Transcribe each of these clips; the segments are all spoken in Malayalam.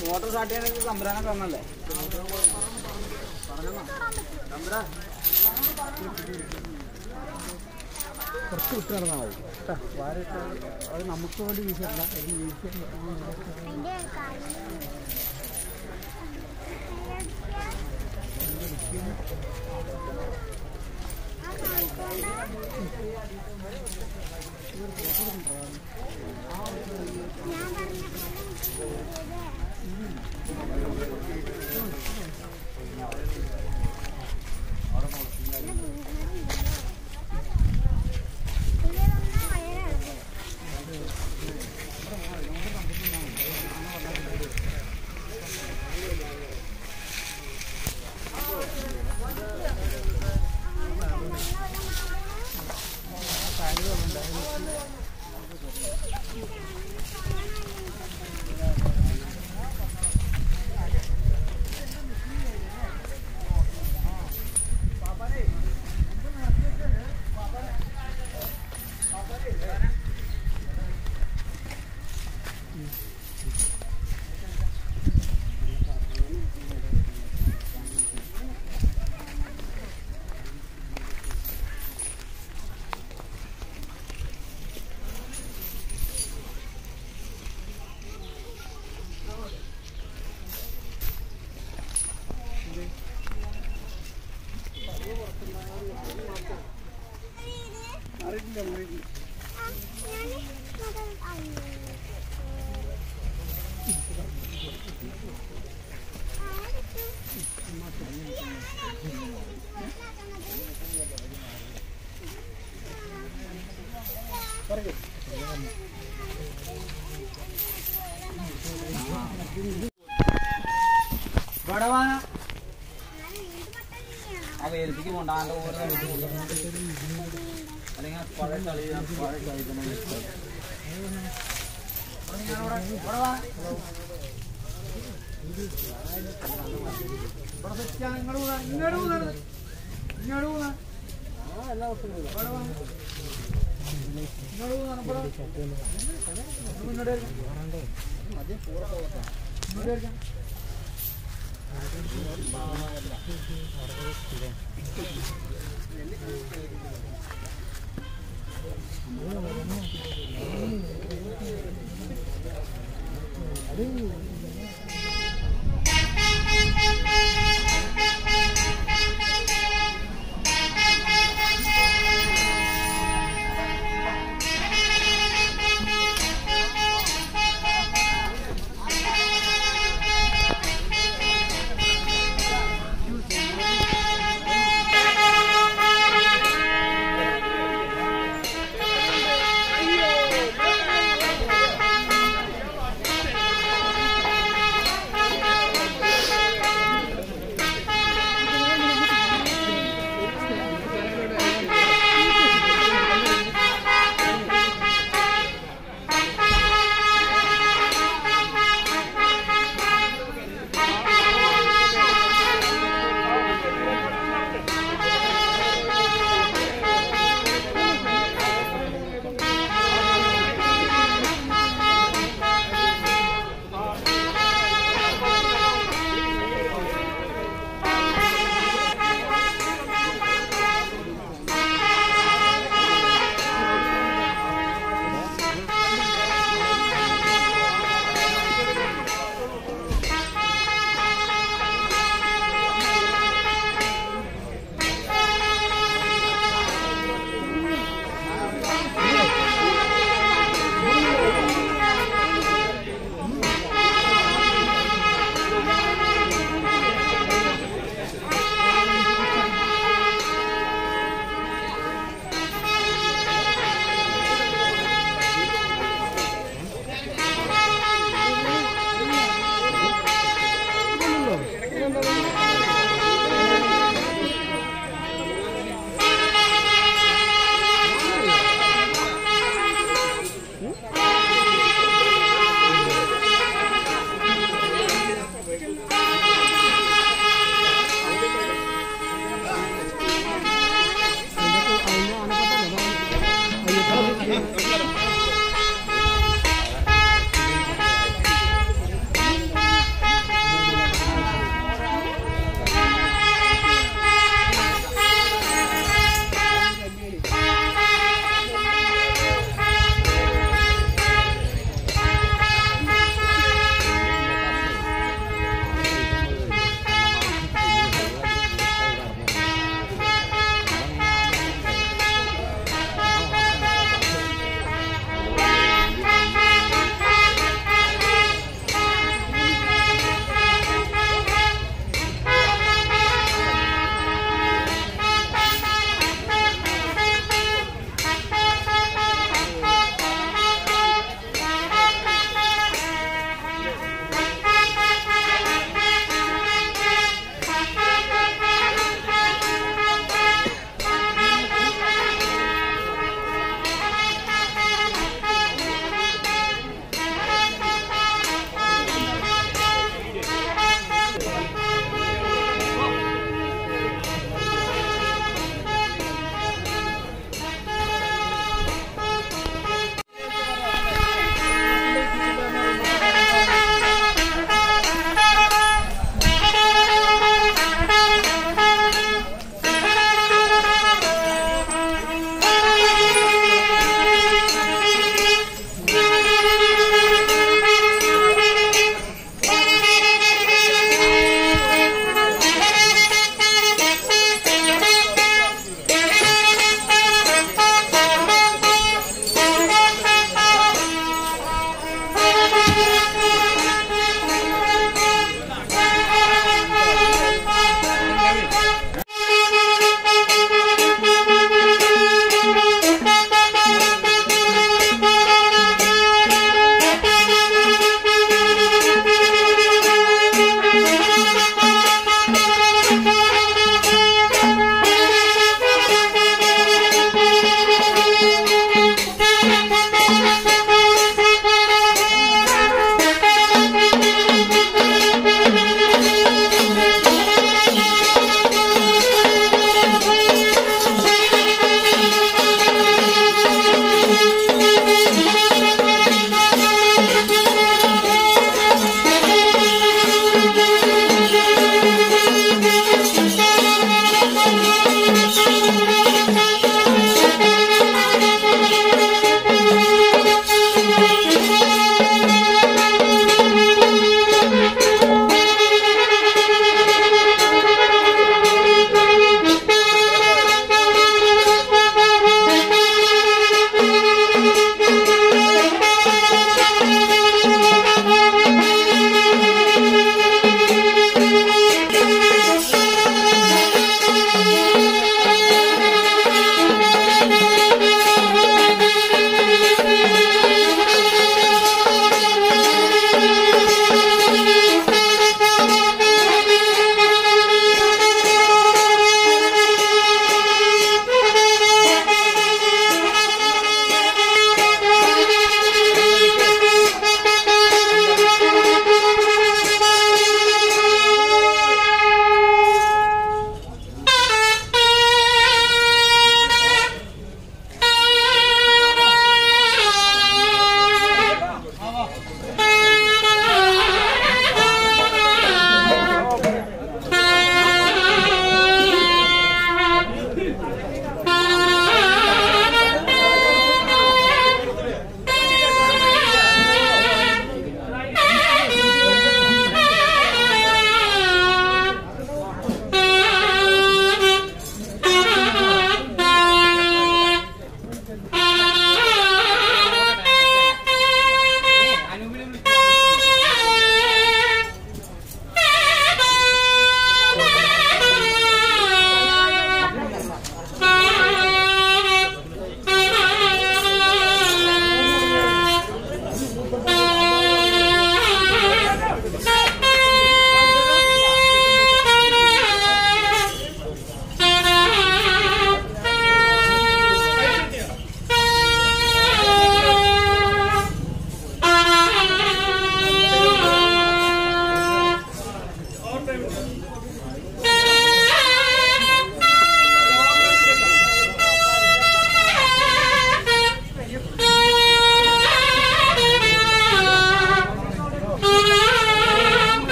മോട്ടോർ സ്റ്റാർട്ട് ചെയ്യണമെങ്കിൽ സംഭ്രാനൊക്കെ വന്നല്ലേ കുറച്ച് വിട്ട് നടന്നാൽ മതി. കേട്ടോ അത് നമുക്ക് വേണ്ടി വീശല്ല അത് വീശല്ല ഞാൻ പറഞ്ഞു ഇവിടെ വാ ആ വേൽപ്പിക്ക് കൊണ്ടാണ്ട് ഓരോ അല്ലെങ്കിൽ പഴ കളി പഴ കളി തന്നെ ഇഷ്ടം. ഇവിടെ ഞാൻ ഇവിടെ- ഇവിടെ വാ. ഇവിടെ തെറ്റാ, ഇങ്ങട് പോകാ, ഇങ്ങട് പോകാ. ഇങ്ങട് പോകാ. ഇവിടെ വാ. ഇങ്ങട് പോകാ, ഇവിടെ. ഇങ്ങോട്ട് ആ എല്ലാ വരിക. అదే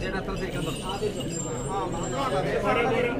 ചേട്ടാ അത്ര തിരിക്കാൻ തുടങ്ങും ആ മാത്രമല്ല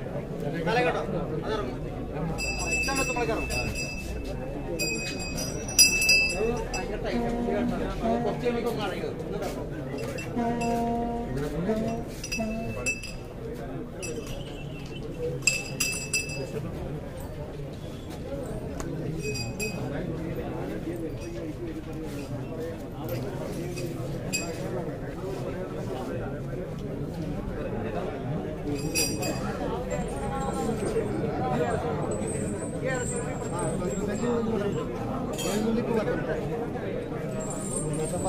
ಕೊಡ್ತೀವಿ